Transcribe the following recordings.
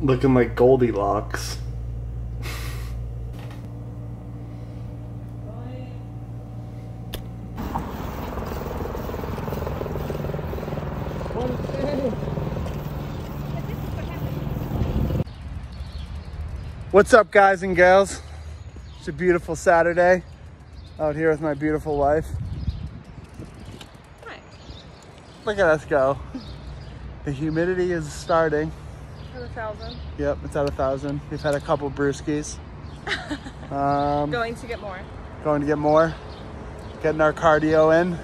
looking like Goldilocks. What's up, guys and gals? It's a beautiful Saturday out here with my beautiful wife. Hi. Look at us go. The humidity is starting. The thousand. Yep, it's at a thousand. We've had a couple brewskis. Um, Going to get more. going to get more. Getting our cardio in.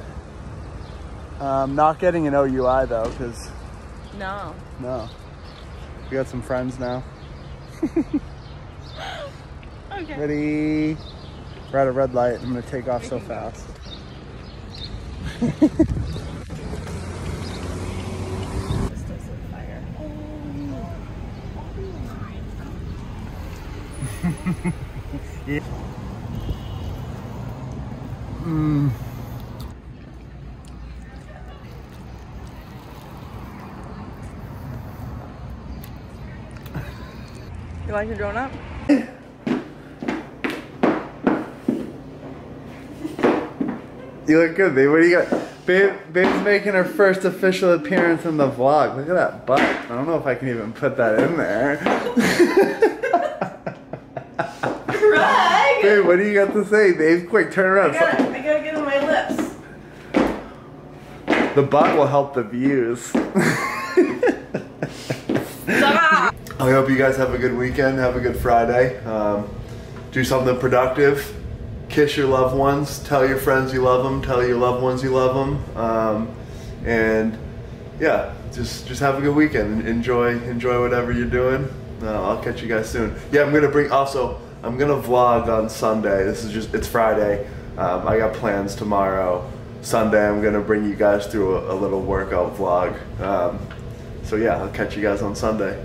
Um, not getting an OUI though, because No. no. We got some friends now. Okay. Ready? We're at a red light. I'm gonna take off so fast. This does look fire. Mm. You like your donut? You look good, babe. What do you got? Babe, babe's making her first official appearance in the vlog. Look at that butt. I don't know if I can even put that in there. Babe, what do you got to say, babe? Quick, turn around. I gotta, I gotta get on my lips. The butt will help the views. Stop! I hope you guys have a good weekend. Have a good Friday. Um, do something productive. Kiss your loved ones. Tell your friends you love them. Tell your loved ones you love them. Um, and yeah, just just have a good weekend. Enjoy enjoy whatever you're doing. Uh, I'll catch you guys soon. Yeah, I'm gonna bring. Also, I'm gonna vlog on Sunday. This is just it's Friday. Um, I got plans tomorrow. Sunday, I'm gonna bring you guys through a, a little workout vlog. Um, so yeah, I'll catch you guys on Sunday.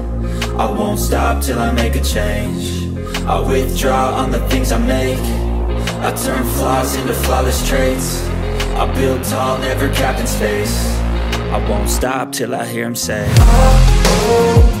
I won't stop till I make a change. I withdraw on the things I make. I turn flaws into flawless traits. I build tall, never capped in space. I won't stop till I hear him say Six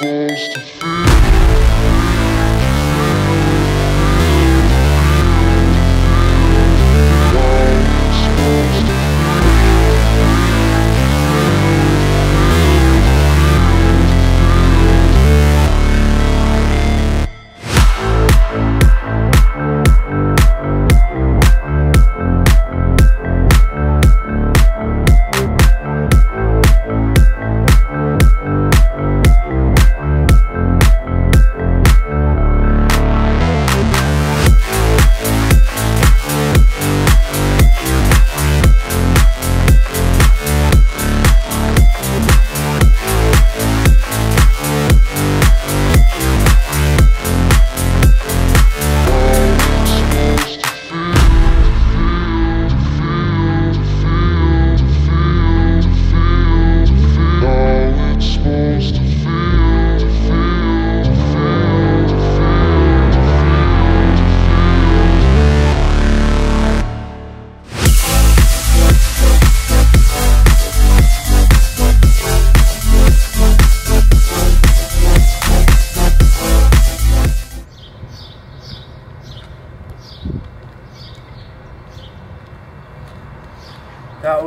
supposed to feel.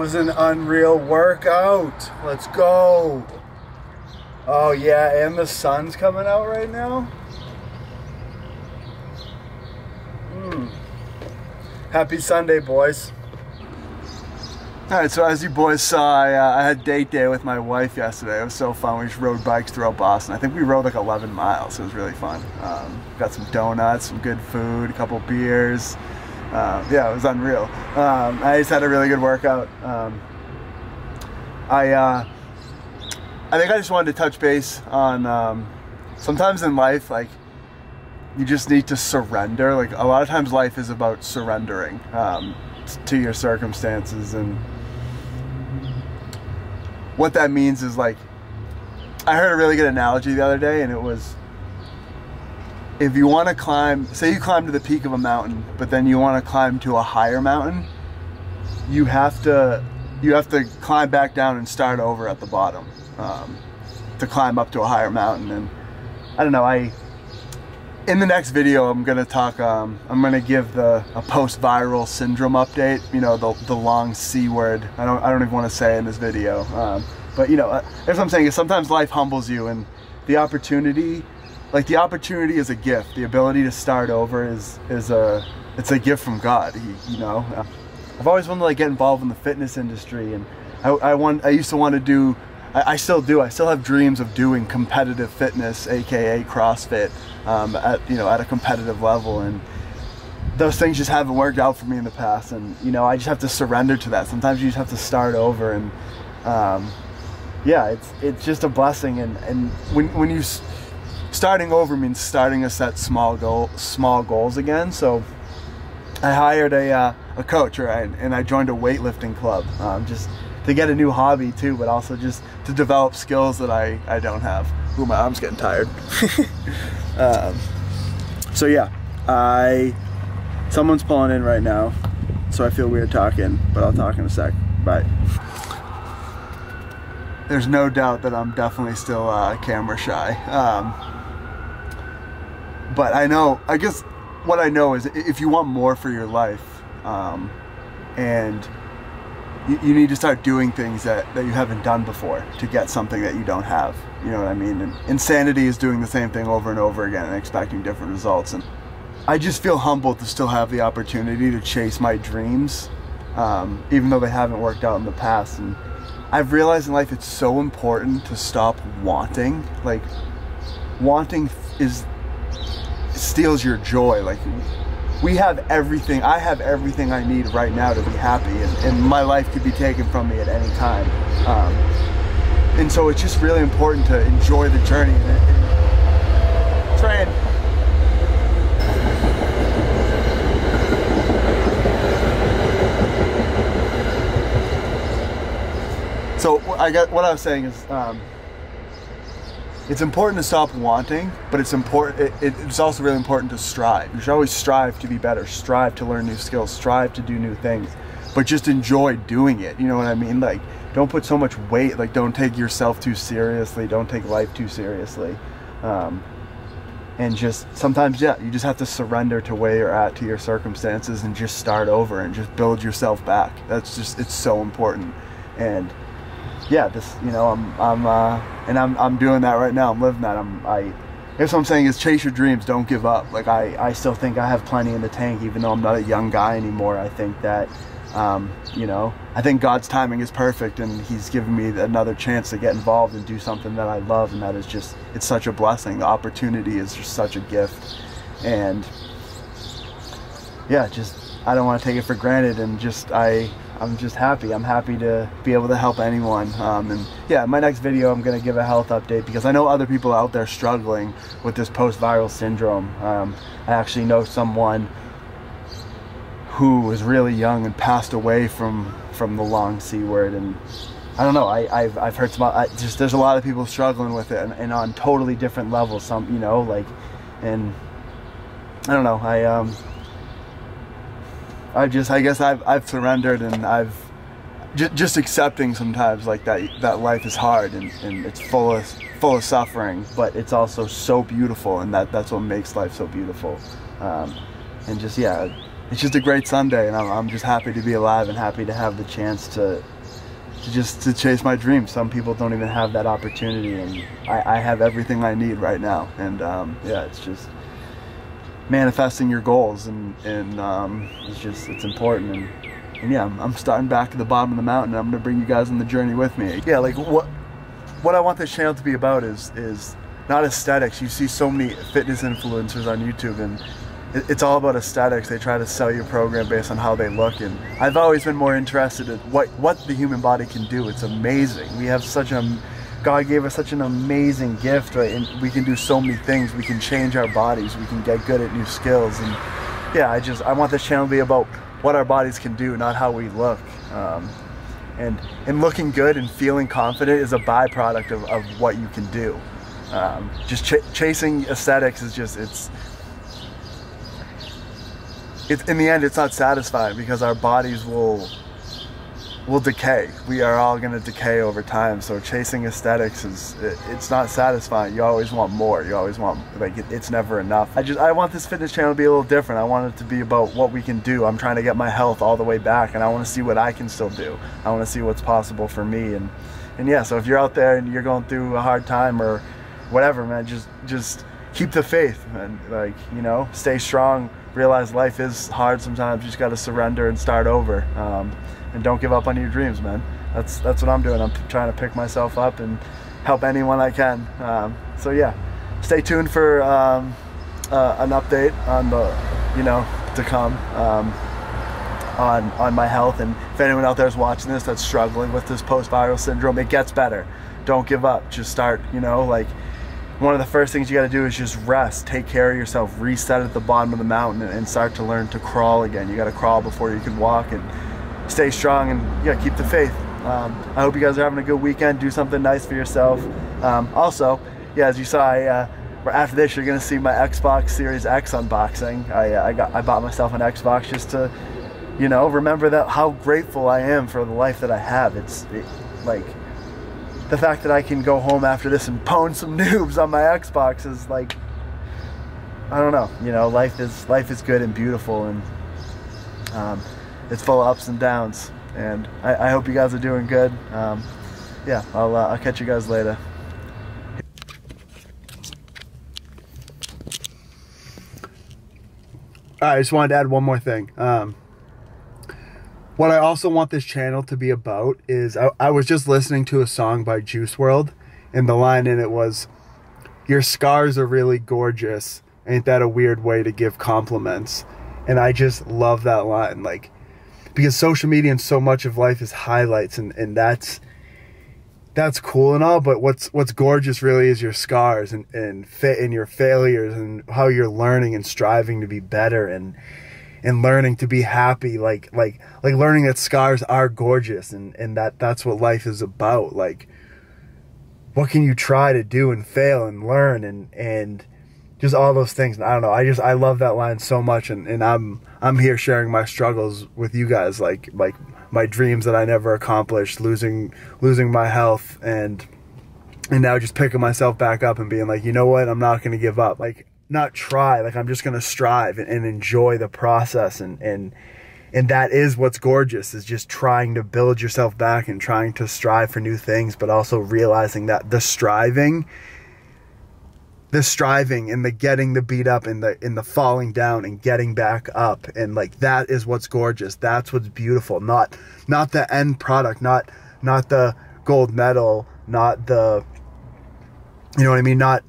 Was an unreal workout. Let's go. Oh yeah, and the sun's coming out right now. Hmm. Happy Sunday, boys. All right, so as you boys saw, I, uh, I had date day with my wife yesterday. It was so fun. We just rode bikes throughout Boston. I think we rode like 11 miles. It was really fun. Um, got some donuts, some good food, a couple beers. Uh, yeah, it was unreal. Um, I just had a really good workout. Um, I uh, I think I just wanted to touch base on um, sometimes in life, like you just need to surrender. Like a lot of times, life is about surrendering um, to your circumstances and what that means is like I heard a really good analogy the other day, and it was if you want to climb, say you climb to the peak of a mountain, but then you want to climb to a higher mountain, you have to you have to climb back down and start over at the bottom um, to climb up to a higher mountain. And I don't know, I in the next video I'm gonna talk. Um, I'm gonna give the a post-viral syndrome update. You know, the the long C word. I don't I don't even want to say in this video. Um, but you know, uh, that's what I'm saying is sometimes life humbles you, and the opportunity, like the opportunity is a gift. The ability to start over is is a it's a gift from God. You know, I've always wanted to like get involved in the fitness industry, and I, I want I used to want to do. I, I still do. I still have dreams of doing competitive fitness, aka CrossFit, um, at you know at a competitive level, and those things just haven't worked out for me in the past. And you know, I just have to surrender to that. Sometimes you just have to start over, and um, yeah, it's it's just a blessing. And and when when you starting over means starting to set small goal small goals again. So I hired a uh, a coach, right, and I joined a weightlifting club, um, just to get a new hobby too, but also just to develop skills that I I don't have. Ooh, my arm's getting tired. um, so yeah, I someone's pulling in right now, so I feel weird talking, but I'll talk in a sec. Bye. There's no doubt that I'm definitely still uh, camera shy. Um, but I know, I guess what I know is if you want more for your life, um, and you, you need to start doing things that, that you haven't done before to get something that you don't have. You know what I mean? And insanity is doing the same thing over and over again and expecting different results. And I just feel humbled to still have the opportunity to chase my dreams, um, even though they haven't worked out in the past. And I've realized in life it's so important to stop wanting. Like, wanting is steals your joy. Like, we have everything. I have everything I need right now to be happy, and, and my life could be taken from me at any time. Um, and so it's just really important to enjoy the journey and, and try and So I get what I was saying is, um, it's important to stop wanting, but it's important. It, it, it's also really important to strive. You should always strive to be better, strive to learn new skills, strive to do new things, but just enjoy doing it. You know what I mean? Like, don't put so much weight. Like, don't take yourself too seriously. Don't take life too seriously. Um, and just sometimes, yeah, you just have to surrender to where you're at, to your circumstances, and just start over and just build yourself back. That's just it's so important. And yeah, this you know I'm I'm uh, and I'm I'm doing that right now. I'm living that. I'm I. Guess what I'm saying is chase your dreams. Don't give up. Like I I still think I have plenty in the tank, even though I'm not a young guy anymore. I think that. Um, you know, I think God's timing is perfect, and He's given me another chance to get involved and do something that I love, and that is just, it's such a blessing. The opportunity is just such a gift, and yeah, just I don't want to take it for granted, and just I I'm just happy. I'm happy to be able to help anyone. Um, and yeah, my next video I'm gonna give a health update because I know other people out there struggling with this post-viral syndrome. Um, I actually know someone who was really young and passed away from from the long C word, and I don't know. I, I've, I've heard some. I, just there's a lot of people struggling with it, and, and on totally different levels. Some you know like, and I don't know. I um. I just, I guess I've, I've surrendered and I've just, just accepting sometimes like that, that life is hard and, and it's full of, full of suffering, but it's also so beautiful and that, that's what makes life so beautiful. Um, and just, yeah, it's just a great Sunday and I'm, I'm just happy to be alive and happy to have the chance to, to just to chase my dreams. Some people don't even have that opportunity, and I, I have everything I need right now. And um, yeah, it's just manifesting your goals, and and um, it's just it's important. And, and yeah, I'm, I'm starting back at the bottom of the mountain. I'm gonna bring you guys on the journey with me. Yeah, like what what I want this channel to be about is is not aesthetics. You see so many fitness influencers on YouTube, and it, it's all about aesthetics. They try to sell your program based on how they look, and I've always been more interested in what what the human body can do. It's amazing. We have such a God gave us such an amazing gift, right? And we can do so many things. We can change our bodies. We can get good at new skills, and yeah, I just I want this channel to be about what our bodies can do, not how we look. Um, and and looking good and feeling confident is a byproduct of, of what you can do. Um, just ch- chasing aesthetics is just it's it's in the end it's not satisfying because our bodies will will decay. We are all going to decay over time. So chasing aesthetics is it, it's not satisfying. You always want more. You always want like it, it's never enough. I just I want this fitness channel to be a little different. I want it to be about what we can do. I'm trying to get my health all the way back, and I want to see what I can still do. I want to see what's possible for me. And and yeah, so if you're out there and you're going through a hard time or whatever, man, just just keep the faith and like you know stay strong. Realize life is hard sometimes. You just got to surrender and start over. Um, and don't give up on your dreams, man. That's that's what I'm doing. I'm trying to pick myself up and help anyone I can. Um, so yeah, stay tuned for um, uh, an update on the, you know, to come um, on on my health. And if anyone out there is watching this that's struggling with this post-viral syndrome, it gets better. Don't give up. Just start. You know, like one of the first things you got to do is just rest, take care of yourself, reset at the bottom of the mountain, and start to learn to crawl again. You got to crawl before you can walk and stay strong and yeah, keep the faith. Um, I hope you guys are having a good weekend. Do something nice for yourself. Um, also, yeah, as you saw, I, uh, after this, you're gonna see my Xbox Series X unboxing. I, uh, I got I bought myself an Xbox just to, you know, remember that how grateful I am for the life that I have. It's it, like the fact that I can go home after this and pwn some noobs on my Xbox is like I don't know. You know, life is life is good and beautiful and. Um, it's full of ups and downs. And I, I hope you guys are doing good. Um, yeah, I'll, uh, I'll catch you guys later. I just wanted to add one more thing. Um, what I also want this channel to be about is I, I was just listening to a song by Juice WRLD, and the line in it was, Your scars are really gorgeous. Ain't that a weird way to give compliments? And I just love that line. Like, because social media and so much of life is highlights and, and that's that's cool and all but what's what's gorgeous really is your scars and and fit in your failures and how you're learning and striving to be better and and learning to be happy like like like learning that scars are gorgeous and and that that's what life is about like what can you try to do and fail and learn and and just all those things. And I don't know. I just I love that line so much, and, and I'm I'm here sharing my struggles with you guys, like like my dreams that I never accomplished, losing losing my health, and and now just picking myself back up and being like, you know what, I'm not gonna give up. Like not try, like I'm just gonna strive and, and enjoy the process, and and and that is what's gorgeous is just trying to build yourself back and trying to strive for new things, but also realizing that the striving the striving and the getting the beat up and the in the falling down and getting back up and like that is what's gorgeous. That's what's beautiful. Not not the end product not not the gold medal not the you know what i mean? Not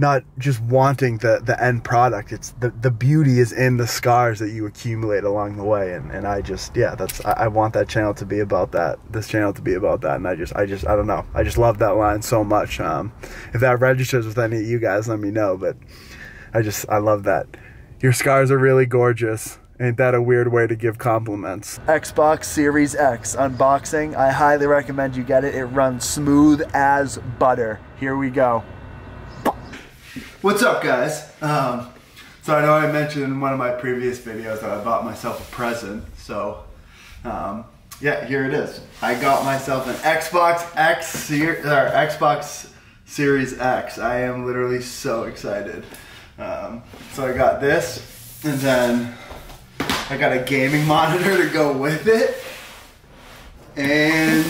not just wanting the the end product it's the the beauty is in the scars that you accumulate along the way and and i just yeah that's I, I, want that channel to be about that this channel to be about that and i just i just i don't know i just love that line so much um if that registers with any of you guys let me know but i just i love that your scars are really gorgeous Ain't that a weird way to give compliments? Xbox Series X unboxing. I highly recommend you get it. It runs smooth as butter. Here we go. What's up guys? Um, so I know I mentioned in one of my previous videos that I bought myself a present. So um, yeah, here it is. I got myself an Xbox X or Xbox Series X. I am literally so excited. Um, so I got this and then I got a gaming monitor to go with it. And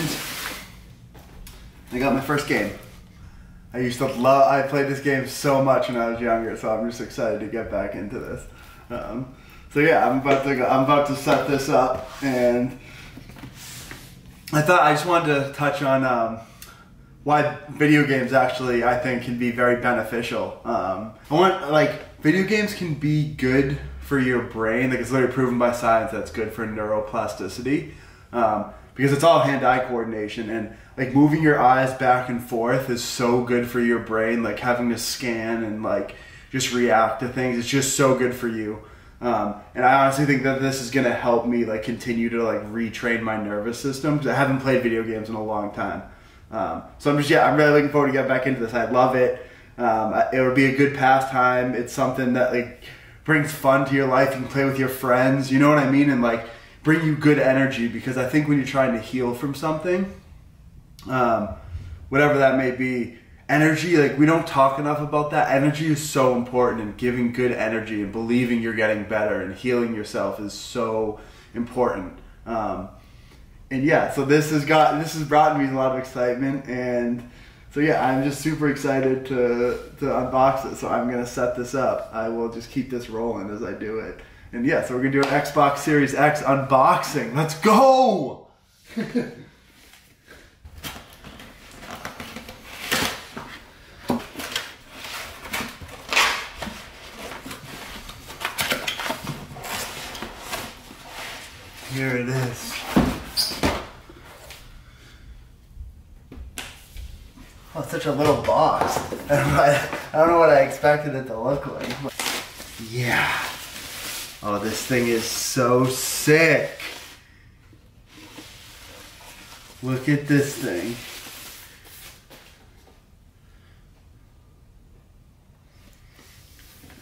I got my first game. I used to love. I played this game so much when I was younger, so I'm just excited to get back into this. Um, so yeah, I'm about to. Go, I'm about to set this up, and I thought I just wanted to touch on um, why video games actually I think can be very beneficial. Um, I want like video games can be good for your brain. Like it's literally proven by science that's good for neuroplasticity. Um, because it's all hand-eye coordination and like moving your eyes back and forth is so good for your brain like having to scan and like just react to things. It's just so good for you. Um, and i honestly think that this is going to help me like continue to like retrain my nervous system because i haven't played video games in a long time. Um, so i'm just yeah i'm really looking forward to get back into this. I love it. Um, it would be a good pastime. It's something that like brings fun to your life. You can play with your friends. You know what i mean? And like bring you good energy because I think when you're trying to heal from something, um, whatever that may be, energy, like we don't talk enough about that. Energy is so important and giving good energy and believing you're getting better and healing yourself is so important. Um, and yeah, so this has got this has brought me a lot of excitement and so yeah, I'm just super excited to to unbox it. So I'm gonna set this up. I will just keep this rolling as I do it. And yeah, so we're gonna do an Xbox Series X unboxing. Let's go! Here it is. Oh, such a little box. I don't, know, I don't know what I expected it to look like. Yeah. Oh, this thing is so sick. Look at this thing.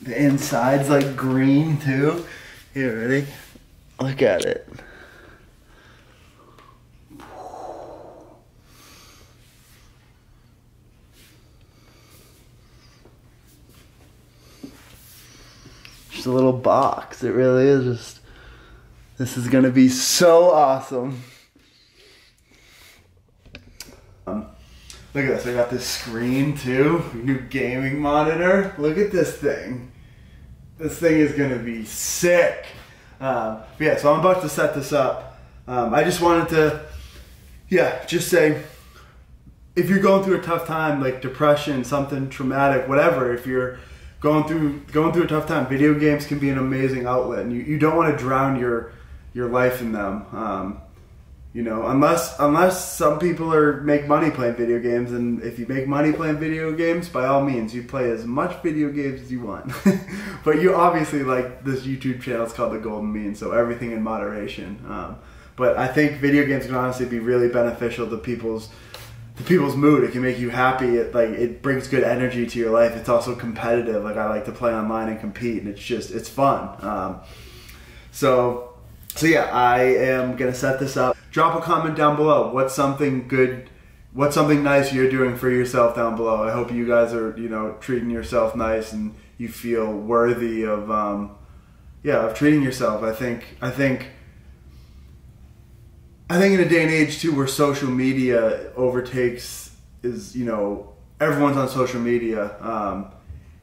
The inside's like green too. Here, ready? Look at it. Just a little box. It really is just, this is gonna be so awesome. Um, look at this, I got this screen too, new gaming monitor. Look at this thing. This thing is gonna be sick. Um, yeah, so I'm about to set this up. Um, I just wanted to, yeah, just say, if you're going through a tough time, like depression, something traumatic, whatever, if you're going through going through a tough time, video games can be an amazing outlet, and you, you don't want to drown your your life in them. Um, you know, unless unless some people are make money playing video games, and if you make money playing video games, by all means, you play as much video games as you want. but you obviously like this YouTube channel. It's called the Golden Mean, so everything in moderation. Um, but I think video games can honestly be really beneficial to people's people's mood. It can make you happy. It like it brings good energy to your life. It's also competitive. Like I like to play online and compete, and it's just it's fun. Um, so so yeah, I am gonna set this up. Drop a comment down below. What's something good? What's something nice you're doing for yourself down below? I hope you guys are you know treating yourself nice and you feel worthy of um, yeah of treating yourself. I think I think I think in a day and age too, where social media overtakes is you know everyone's on social media. Um,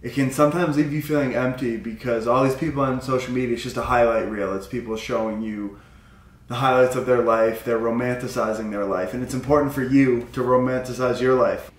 it can sometimes leave you feeling empty because all these people on social media it's just a highlight reel. It's people showing you the highlights of their life. They're romanticizing their life, and it's important for you to romanticize your life.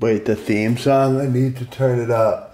Wait, the theme song? I need to turn it up.